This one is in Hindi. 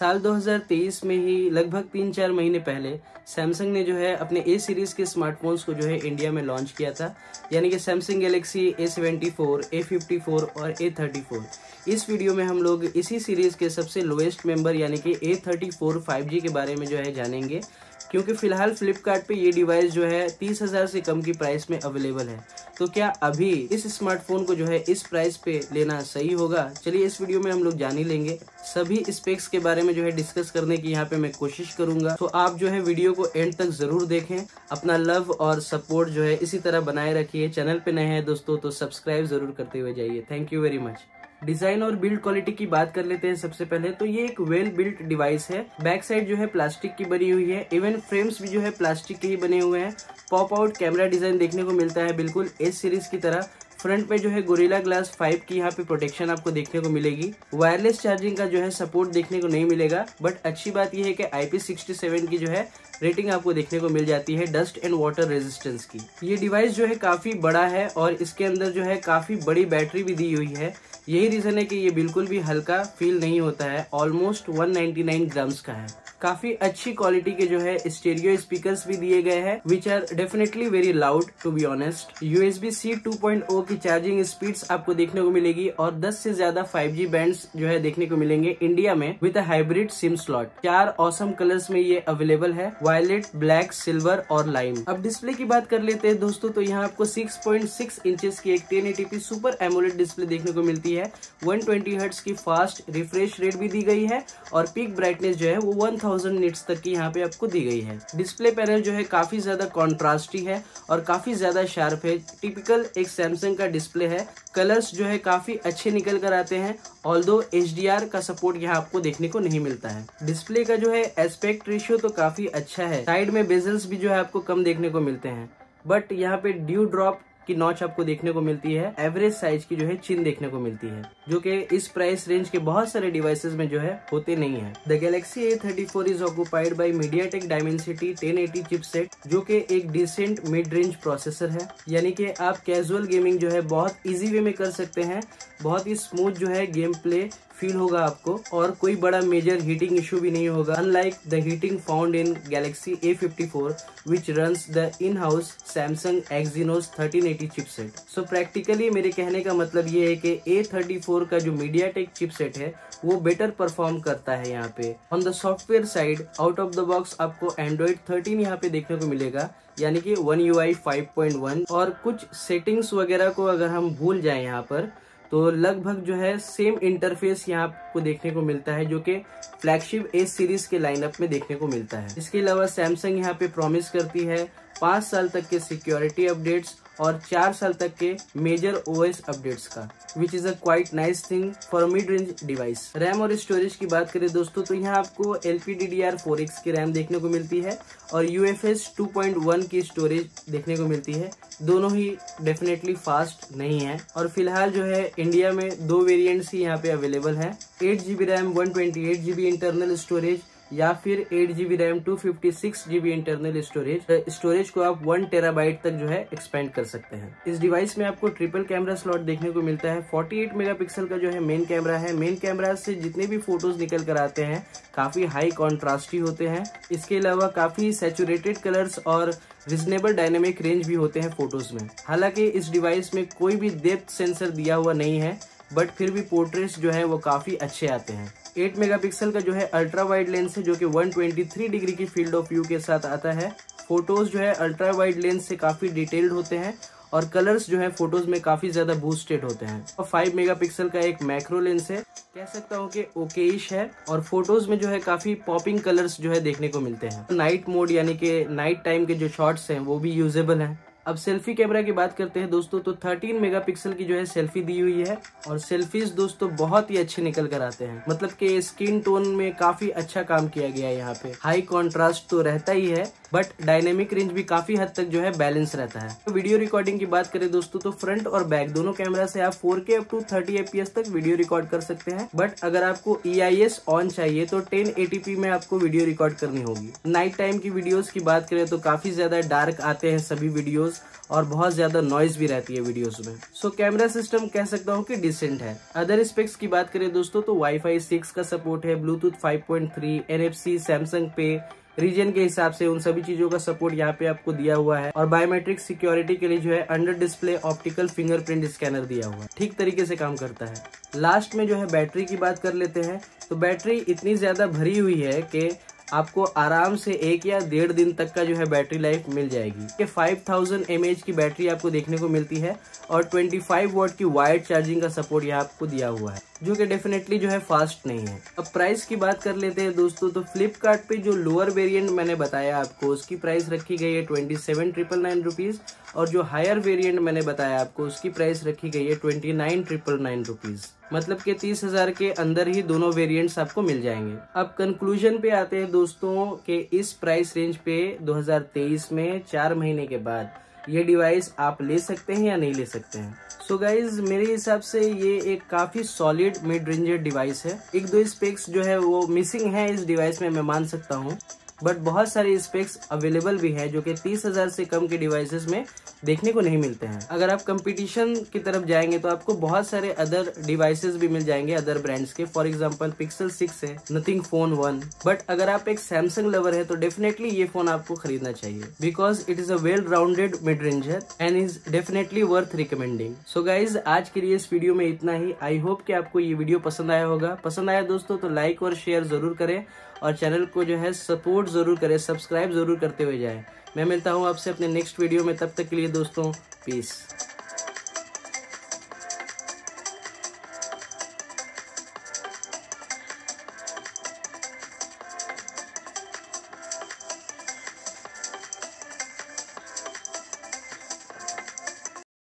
साल 2023 में ही, लगभग तीन चार महीने पहले सैमसंग ने जो है अपने ए सीरीज़ के स्मार्टफोन्स को जो है इंडिया में लॉन्च किया था। यानी कि Samsung Galaxy A seventy four A fifty four और ए थर्टी फोर इस वीडियो में हम लोग इसी सीरीज़ के सबसे लोएस्ट मेंबर यानी कि A thirty four five G के बारे में जो है जानेंगे। क्योंकि फ़िलहाल फ्लिपकार्ट ये डिवाइस जो है तीस हज़ार से कम की प्राइस में अवेलेबल है। तो क्या अभी इस स्मार्टफ़ोन को जो है इस प्राइस पे लेना सही होगा? चलिए इस वीडियो में हम लोग जान ही लेंगे। सभी स्पेक्स के बारे में जो है डिस्कस करने की यहाँ पे मैं कोशिश करूँगा। तो आप जो है वीडियो को एंड तक ज़रूर देखें। अपना लव और सपोर्ट जो है इसी तरह बनाए रखिए। चैनल पे नए हैं दोस्तों तो सब्सक्राइब ज़रूर करते हुए जाइए। Thank you very much design और बिल्ड क्वालिटी की बात कर लेते हैं सबसे पहले तो ये एक वेल बिल्ट डिवाइस है। बैक साइड जो है प्लास्टिक की बनी हुई है। इवन फ्रेम्स भी जो है प्लास्टिक के ही बने हुए हैं। पॉप आउट कैमरा डिज़ाइन देखने को मिलता है बिल्कुल एस सीरीज़ की तरह। फ्रंट पे जो है गोरिल्ला ग्लास 5 की यहाँ पे प्रोटेक्शन आपको देखने को मिलेगी। वायरलेस चार्जिंग का जो है सपोर्ट देखने को नहीं मिलेगा बट अच्छी बात यह है कि IP67 की जो है रेटिंग आपको देखने को मिल जाती है डस्ट एंड वाटर रेजिस्टेंस की। ये डिवाइस जो है काफ़ी बड़ा है और इसके अंदर जो है काफ़ी बड़ी बैटरी भी दी हुई है। यही रीजन है कि ये बिल्कुल भी हल्का फील नहीं होता है ऑलमोस्ट 199 ग्राम्स का है। काफ़ी अच्छी क्वालिटी के जो है स्टेरियो स्पीकर्स भी दिए गए हैं which are definitely very loud to be honest USB C 2.0 की चार्जिंग स्पीड्स आपको देखने को मिलेगी और 10 से ज़्यादा 5G बैंड्स जो है देखने को मिलेंगे इंडिया में with a hybrid SIM slot चार औसम कलर्स में ये अवेलेबल है वायलेट ब्लैक सिल्वर और लाइम अब डिस्प्ले की बात कर लेते हैं दोस्तों तो यहाँ आपको 6.6 इंचेस की एक 1080p सुपर एमोलेड डिस्प्ले देखने को मिलती है। 120 ट्वेंटी की फास्ट रिफ्रेश रेट भी दी गई है और पीक ब्राइटनेस जो है वो 1000 थाउज़ेंड निट्स तक की यहाँ पे आपको दी गई है। डिस्प्ले पैनल जो है काफ़ी ज़्यादा कॉन्ट्रास्टी है और काफ़ी ज़्यादा शार्प है। टिपिकल एक सैमसंग का डिस्प्ले है। कलर्स जो है काफ़ी अच्छे निकल कर आते हैं ऑल दो का सपोर्ट यहाँ आपको देखने को नहीं मिलता है। डिस्प्ले का जो है एस्पेक्ट रेशियो तो काफ़ी अच्छा है। साइड में बेजल्स भी जो है आपको कम देखने को मिलते हैं। बट यहाँ पे ड्यू ड्रॉप की नॉच आपको देखने को मिलती है एवरेज साइज़ की जो है चिन देखने को मिलती है, जो कि इस प्राइस रेंज के बहुत सारे डिवाइसेस में जो है होते नहीं है। The Galaxy A thirty four is occupied by MediaTek Dimensity ten eighty chipset जो कि एक डिसेंट मिड रेंज प्रोसेसर है। यानी कि आप कैजुअल गेमिंग जो है बहुत इजी वे में कर सकते हैं, बहुत ही स्मूथ जो है गेम प्ले फील होगा आपको और कोई बड़ा मेजर हीटिंग इशू भी नहीं होगा। Unlike the heating found in Galaxy A fifty four which run the in house Samsung Exynos thirteen eighty chipset so practically मेरे कहने का मतलब ये है कि ए थर्टी फोर का जो मीडिया टेक चिपसेट है, वो बेटर परफॉर्म करता है यहाँ पे। On the software side out of the box आपको एंड्रॉइड थर्टीन यहाँ पे देखने को मिलेगा, यानी कि one U I five point one और कुछ सेटिंग्स वगैरह को अगर हम भूल जाए यहाँ पर तो लगभग जो है सेम इंटरफेस यहाँ आपको देखने को मिलता है, जो कि फ्लैगशिप ए सीरीज़ के लाइनअप में देखने को मिलता है। इसके अलावा सैमसंग यहाँ पे प्रॉमिस करती है, पाँच साल तक के सिक्योरिटी अपडेट्स और चार साल तक के मेजर ओएस अपडेट्स का which is a quite nice thing for mid range device RAM और स्टोरेज की बात करें दोस्तों तो यहाँ आपको L P D D R four X की रैम देखने को मिलती है और U F S two point one की स्टोरेज देखने को मिलती है। दोनों ही डेफिनेटली फास्ट नहीं है और फ़िलहाल जो है इंडिया में दो वेरिएंट्स ही यहाँ पे अवेलेबल है। Eight GB RAM one twenty eight GB internal storage या फिर eight GB RAM two fifty six GB internal storage storage को आप वन टेराबाइट तक जो है एक्सपेंड कर सकते हैं। इस डिवाइस में आपको ट्रिपल कैमरा स्लॉट देखने को मिलता है। 48 मेगापिक्सल का जो है मेन कैमरा है। मेन कैमरा से जितने भी फ़ोटोज़ निकल कर आते हैं, काफ़ी हाई कॉन्ट्रास्टी होते हैं। इसके अलावा काफ़ी सेचुरेटेड कलर्स और रिजनेबल डायनेमिक रेंज भी होते हैं फ़ोटोज़ में। हालाँकि इस डिवाइस में कोई भी डेप्थ सेंसर दिया हुआ नहीं है बट फिर भी पोर्ट्रेट्स जो है वो काफ़ी अच्छे आते हैं। 8 मेगापिक्सल का जो है अल्ट्रा वाइड लेंस है, जो कि 123 डिग्री की फ़ील्ड ऑफ़ व्यू के साथ आता है। फ़ोटोज़ जो है अल्ट्रा वाइड लेंस से काफ़ी डिटेल्ड होते हैं और कलर्स जो है फ़ोटोज़ में काफ़ी ज़्यादा बूस्टेड होते हैं। और 5 मेगापिक्सल का एक मैक्रो लेंस है। कह सकता हूँ कि ओकेश है और फ़ोटोज़ में जो है काफ़ी पॉपिंग कलर्स जो है देखने को मिलते हैं। नाइट मोड यानी कि नाइट टाइम के जो शॉर्ट्स हैं, वो भी यूजेबल हैं। अब सेल्फी कैमरा की बात करते हैं दोस्तों तो 13 मेगापिक्सल की जो है सेल्फी दी हुई है और सेल्फीज दोस्तों बहुत ही अच्छे निकल कर आते हैं। मतलब कि स्किन टोन में काफ़ी अच्छा काम किया गया है यहाँ पे। हाई कॉन्ट्रास्ट तो रहता ही है बट डायनेमिक रेंज भी काफ़ी हद तक जो है बैलेंस रहता है। तो वीडियो रिकॉर्डिंग की बात करें दोस्तों तो फ्रंट और बैक दोनों कैमरा से आप 4K अप टू 30 एपीएस तक वीडियो रिकॉर्ड कर सकते हैं। बट अगर आपको EIS ऑन चाहिए तो 1080p में आपको वीडियो रिकॉर्ड करनी होगी। नाइट टाइम की वीडियोस की बात करें तो काफ़ी ज़्यादा डार्क आते हैं सभी वीडियोस और बहुत ज़्यादा नॉइज़ भी रहती है वीडियोस में। सो कैमरा सिस्टम कह सकता हूँ कि डिसेंट है। अदर स्पेक्स की बात करें दोस्तों तो वाईफाई 6 का सपोर्ट है Bluetooth 5.3 NFC Samsung Pay region के हिसाब से उन सभी चीज़ों का सपोर्ट यहाँ पे आपको दिया हुआ है। और बायोमेट्रिक सिक्योरिटी के लिए जो है under display optical fingerprint scanner दिया हुआ है। ठीक तरीके से काम करता है। लास्ट में जो है बैटरी की बात कर लेते हैं। तो बैटरी इतनी ज़्यादा भरी हुई है कि आपको आराम से एक या डेढ़ दिन तक का जो है बैटरी लाइफ मिल जाएगी। ये 5000 थाउज़ेंड की बैटरी आपको देखने को मिलती है और 25 वोट की वायर चार्जिंग का सपोर्ट यहाँ आपको दिया हुआ है। जो कि डेफिनेटली जो है फास्ट नहीं है। अब प्राइस की बात कर लेते हैं दोस्तों तो फ्लिपकार्ट पे जो लोअर वेरिएंट मैंने बताया आपको, उसकी प्राइस रखी गई है twenty seven triple nine rupees और जो हायर वेरिएंट मैंने बताया आपको, उसकी प्राइस रखी गई है twenty nine triple nine rupees मतलब के तीस हज़ार के अंदर ही दोनों वेरिएंट्स आपको मिल जाएँगे। अब कंक्लूजन पे आते हैं दोस्तों के इस प्राइस रेंज पे 2023 में चार महीने के बाद ये डिवाइस आप ले सकते हैं या नहीं ले सकते हैं। So गाइज़ मेरे हिसाब से ये एक काफ़ी सॉलिड मिड रेंजर डिवाइस है। एक दो स्पेक्स जो है वो मिसिंग है इस डिवाइस में, मैं मान सकता हूँ। बट बहुत सारे स्पेक्स अवेलेबल भी है, जो कि तीस हज़ार से कम के डिवाइसेस में देखने को नहीं मिलते हैं। अगर आप कंपटीशन की तरफ़ जाएँगे तो आपको बहुत सारे अदर डिवाइसेस भी मिल जाएँगे अदर ब्रांड्स के। फॉर एग्जांपल पिक्सल सिक्स है नथिंग फ़ोन वन बट अगर आप एक सैमसंग लवर है तो डेफिनेटली ये फ़ोन आपको खरीदना चाहिए। Because it is a well rounded mid ranger and is definitely worth recommending so guys आज के लिए इस वीडियो में इतना ही। आई होप कि आपको ये वीडियो पसंद आया होगा। पसंद आया दोस्तों तो लाइक और शेयर ज़रूर करें, और चैनल को जो है सपोर्ट ज़रूर करें सब्सक्राइब ज़रूर करते हुए जाए। मैं मिलता हूँ आपसे अपने नेक्स्ट वीडियो में तब तक के लिए दोस्तों पीस